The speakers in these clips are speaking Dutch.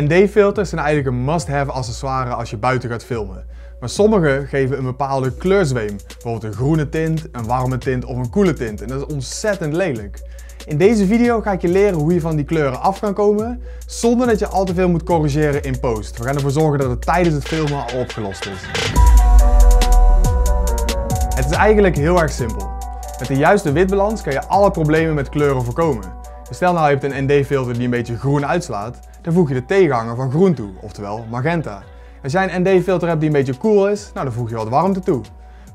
ND-filters zijn eigenlijk een must-have accessoire als je buiten gaat filmen. Maar sommige geven een bepaalde kleurzweem. Bijvoorbeeld een groene tint, een warme tint of een koele tint. En dat is ontzettend lelijk. In deze video ga ik je leren hoe je van die kleuren af kan komen, zonder dat je al te veel moet corrigeren in post. We gaan ervoor zorgen dat het tijdens het filmen al opgelost is. Het is eigenlijk heel erg simpel. Met de juiste witbalans kan je alle problemen met kleuren voorkomen. Dus stel nou je hebt een ND-filter die een beetje groen uitslaat, dan voeg je de tegenhanger van groen toe, oftewel magenta. Jij een ND-filter hebt die een beetje cool is, nou dan voeg je wat warmte toe.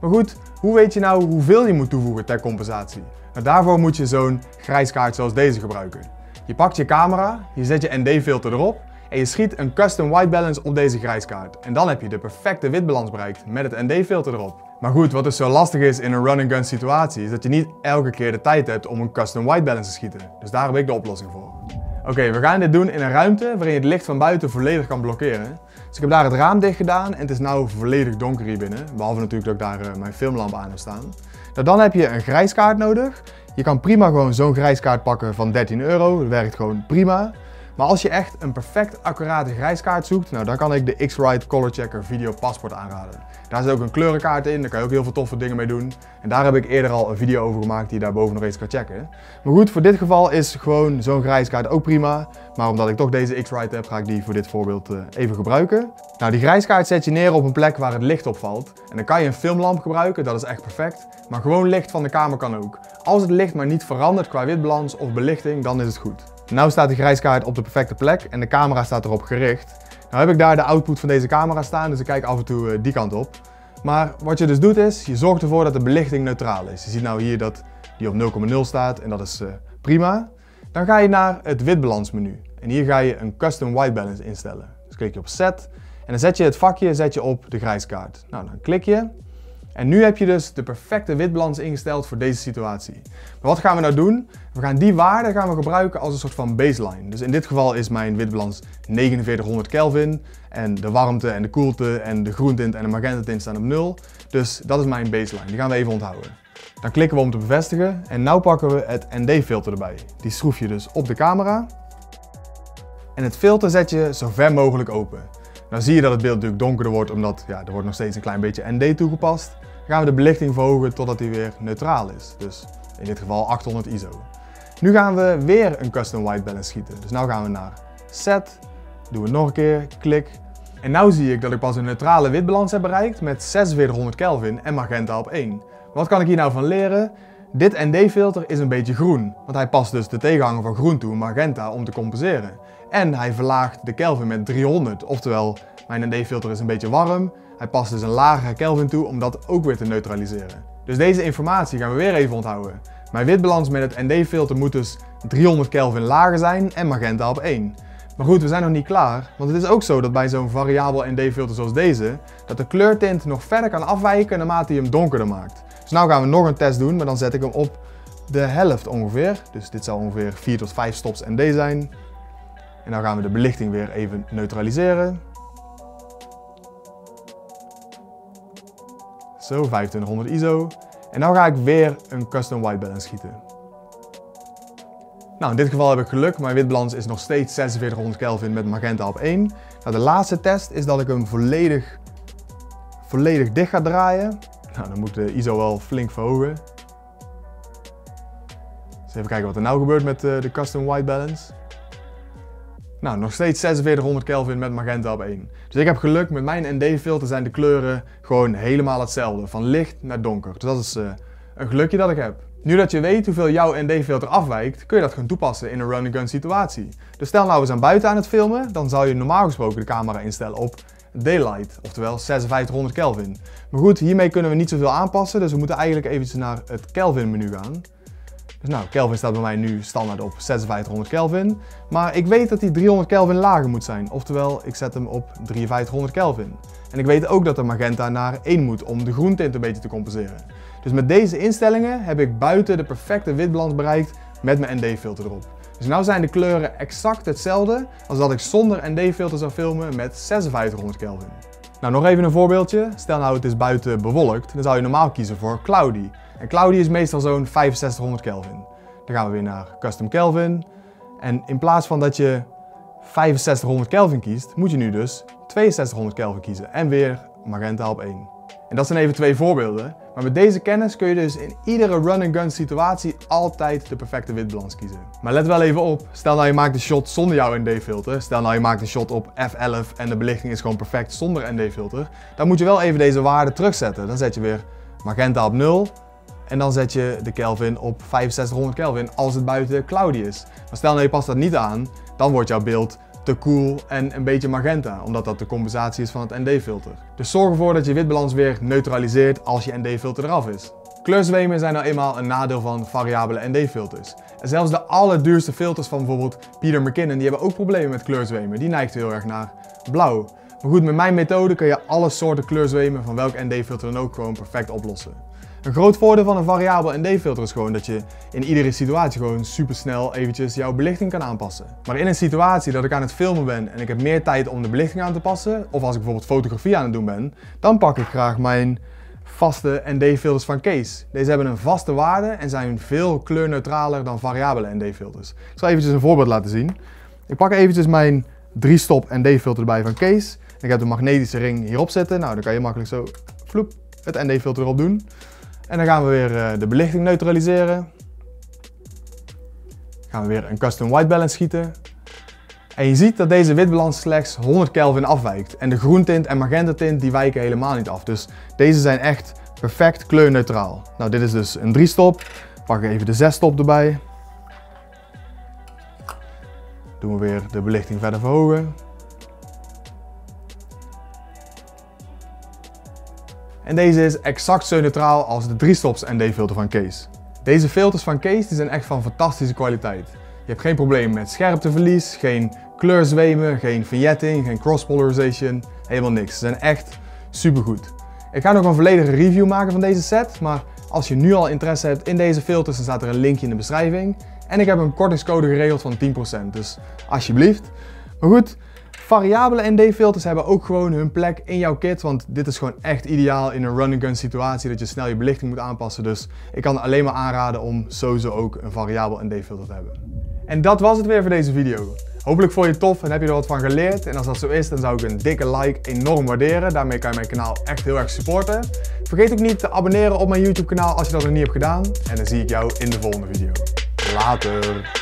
Maar goed, hoe weet je nou hoeveel je moet toevoegen ter compensatie? Nou, daarvoor moet je zo'n grijskaart zoals deze gebruiken. Je pakt je camera, je zet je ND-filter erop en je schiet een custom white balance op deze grijskaart. En dan heb je de perfecte witbalans bereikt met het ND-filter erop. Maar goed, wat dus zo lastig is in een run-and-gun situatie, is dat je niet elke keer de tijd hebt om een custom white balance te schieten. Dus daar heb ik de oplossing voor. Oké, we gaan dit doen in een ruimte waarin je het licht van buiten volledig kan blokkeren. Dus ik heb daar het raam dicht gedaan en het is nu volledig donker hier binnen. Behalve natuurlijk dat ik daar uh, mijn filmlamp aan heb staan. Nou, dan heb je een grijskaart nodig. Je kan prima gewoon zo'n grijskaart pakken van 13 euro. Dat werkt gewoon prima. Maar als je echt een perfect accurate grijskaart zoekt, nou, dan kan ik de X-Rite Color Checker Video Passport aanraden. Daar zit ook een kleurenkaart in, daar kan je ook heel veel toffe dingen mee doen. En daar heb ik eerder al een video over gemaakt die je daarboven nog eens kan checken. Maar goed, voor dit geval is gewoon zo'n grijskaart ook prima. Maar omdat ik toch deze X-Rite heb, ga ik die voor dit voorbeeld eh, even gebruiken. Nou, die grijskaart zet je neer op een plek waar het licht opvalt. En dan kan je een filmlamp gebruiken, dat is echt perfect. Maar gewoon licht van de kamer kan ook. Als het licht maar niet verandert qua witbalans of belichting, dan is het goed. Nu staat de grijskaart op de perfecte plek en de camera staat erop gericht. Nou heb ik daar de output van deze camera staan, dus ik kijk af en toe eh, die kant op. Maar wat je dus doet is, je zorgt ervoor dat de belichting neutraal is. Je ziet nou hier dat die op 0,0 staat en dat is uh, prima. Dan ga je naar het witbalansmenu en hier ga je een custom white balance instellen. Dus klik je op set en dan zet je het vakje zet je op de grijskaart. Nou, dan klik je en nu heb je dus de perfecte witbalans ingesteld voor deze situatie. Maar wat gaan we nou doen? We gaan die waarde gaan we gebruiken als een soort van baseline. Dus in dit geval is mijn witbalans 4900 Kelvin en de warmte en de koelte en de groentint en de magenta tint staan op 0. Dus dat is mijn baseline, die gaan we even onthouden. Dan klikken we om te bevestigen en nu pakken we het ND-filter erbij. Die schroef je dus op de camera. En het filter zet je zo ver mogelijk open. Nou zie je dat het beeld natuurlijk donkerder wordt omdat ja, er wordt nog steeds een klein beetje ND toegepast. Gaan we de belichting verhogen totdat die weer neutraal is. Dus in dit geval 800 ISO. Nu gaan we weer een custom white balance schieten. Dus nu gaan we naar set, doen we nog een keer, klik. En nu zie ik dat ik pas een neutrale witbalans heb bereikt met 4600 Kelvin en magenta op 1. Wat kan ik hier nou van leren? Dit ND-filter is een beetje groen, want hij past dus de tegenhanger van groen toe, magenta, om te compenseren. En hij verlaagt de Kelvin met 300, oftewel mijn ND-filter is een beetje warm. Hij past dus een lagere Kelvin toe om dat ook weer te neutraliseren. Dus deze informatie gaan we weer even onthouden. Mijn witbalans met het ND-filter moet dus 300 Kelvin lager zijn en magenta op 1. Maar goed, we zijn nog niet klaar, want het is ook zo dat bij zo'n variabel ND-filter zoals deze, dat de kleurtint nog verder kan afwijken naarmate hij hem donkerder maakt. Dus nu gaan we nog een test doen, maar dan zet ik hem op de helft ongeveer. Dus dit zal ongeveer 4 tot 5 stops ND zijn. En dan gaan we de belichting weer even neutraliseren. Zo, 2500 ISO. En nu ga ik weer een custom white balance schieten. Nou, in dit geval heb ik geluk. Mijn witbalans is nog steeds 4600 Kelvin met magenta op 1. Nou, de laatste test is dat ik hem volledig, volledig dicht ga draaien. Nou, dan moet de ISO wel flink verhogen. Dus even kijken wat er nou gebeurt met de, de custom white balance. Nou, nog steeds 4600 Kelvin met magenta op 1. Dus ik heb geluk, met mijn ND-filter zijn de kleuren gewoon helemaal hetzelfde. Van licht naar donker. Dus dat is uh, een gelukje dat ik heb. Nu dat je weet hoeveel jouw ND-filter afwijkt, kun je dat gaan toepassen in een run-and-gun situatie. Dus stel nou we zijn buiten aan het filmen, dan zou je normaal gesproken de camera instellen op daylight, oftewel 5600 Kelvin. Maar goed, hiermee kunnen we niet zoveel aanpassen, dus we moeten eigenlijk eventjes naar het Kelvin menu gaan. Dus nou, Kelvin staat bij mij nu standaard op 5600 Kelvin. Maar ik weet dat die 300 Kelvin lager moet zijn. Oftewel, ik zet hem op 5300 Kelvin. En ik weet ook dat de magenta naar 1 moet om de groentint een beetje te compenseren. Dus met deze instellingen heb ik buiten de perfecte witbalans bereikt met mijn ND-filter erop. Dus nu zijn de kleuren exact hetzelfde als dat ik zonder ND-filter zou filmen met 5600 Kelvin. Nou, nog even een voorbeeldje. Stel nou het is buiten bewolkt, dan zou je normaal kiezen voor cloudy. En cloudy is meestal zo'n 6500 Kelvin. Dan gaan we weer naar custom Kelvin. En in plaats van dat je 6500 Kelvin kiest, moet je nu dus 6200 Kelvin kiezen en weer magenta op 1. En dat zijn even twee voorbeelden, maar met deze kennis kun je dus in iedere run-and-gun situatie altijd de perfecte witbalans kiezen. Maar let wel even op, stel nou je maakt een shot zonder jouw ND-filter, stel nou je maakt een shot op f11 en de belichting is gewoon perfect zonder ND-filter, dan moet je wel even deze waarde terugzetten. Dan zet je weer magenta op 0 en dan zet je de Kelvin op 6500 Kelvin als het buiten cloudy is. Maar stel nou je past dat niet aan, dan wordt jouw beeld te cool en een beetje magenta, omdat dat de compensatie is van het ND-filter. Dus zorg ervoor dat je witbalans weer neutraliseert als je ND-filter eraf is. Kleurzwemen zijn nou eenmaal een nadeel van variabele ND-filters. En zelfs de allerduurste filters van bijvoorbeeld Peter McKinnon, die hebben ook problemen met kleurzwemen. Die neigt heel erg naar blauw. Maar goed, met mijn methode kun je alle soorten kleurzwemen van welk ND-filter dan ook gewoon perfect oplossen. Een groot voordeel van een variabel ND-filter is gewoon dat je in iedere situatie gewoon super snel eventjes jouw belichting kan aanpassen. Maar in een situatie dat ik aan het filmen ben en ik heb meer tijd om de belichting aan te passen, of als ik bijvoorbeeld fotografie aan het doen ben, dan pak ik graag mijn vaste ND-filters van Case. Deze hebben een vaste waarde en zijn veel kleurneutraler dan variabele ND-filters. Ik zal eventjes een voorbeeld laten zien. Ik pak eventjes mijn 3-stop ND-filter erbij van Case. Ik heb de magnetische ring hierop zitten. Nou, dan kan je makkelijk zo vloep, het ND-filter erop doen. En dan gaan we weer eh, de belichting neutraliseren. Gaan we weer een custom white balance schieten. En je ziet dat deze witbalans slechts 100 Kelvin afwijkt. En de groentint en magenta tint die wijken helemaal niet af. Dus deze zijn echt perfect kleurneutraal. Nou, dit is dus een 3-stop. Pak even de 6-stop erbij. Doen we weer de belichting verder verhogen. En deze is exact zo neutraal als de 3-stops ND-filter van Case. Deze filters van Case die zijn echt van fantastische kwaliteit. Je hebt geen probleem met scherpteverlies, geen kleurzwemen, geen vignetting, geen cross-polarization, helemaal niks. Ze zijn echt supergoed. Ik ga nog een volledige review maken van deze set, maar als je nu al interesse hebt in deze filters, dan staat er een linkje in de beschrijving. En ik heb een kortingscode geregeld van 10%, dus alsjeblieft. Maar goed, Variabele ND-filters hebben ook gewoon hun plek in jouw kit, want dit is gewoon echt ideaal in een run-and-gun situatie dat je snel je belichting moet aanpassen. Dus ik kan alleen maar aanraden om sowieso ook een variabel ND-filter te hebben. En dat was het weer voor deze video. Hopelijk vond je het tof en heb je er wat van geleerd. En als dat zo is, dan zou ik een dikke like enorm waarderen. Daarmee kan je mijn kanaal echt heel erg supporten. Vergeet ook niet te abonneren op mijn YouTube kanaal als je dat nog niet hebt gedaan. En dan zie ik jou in de volgende video. Later!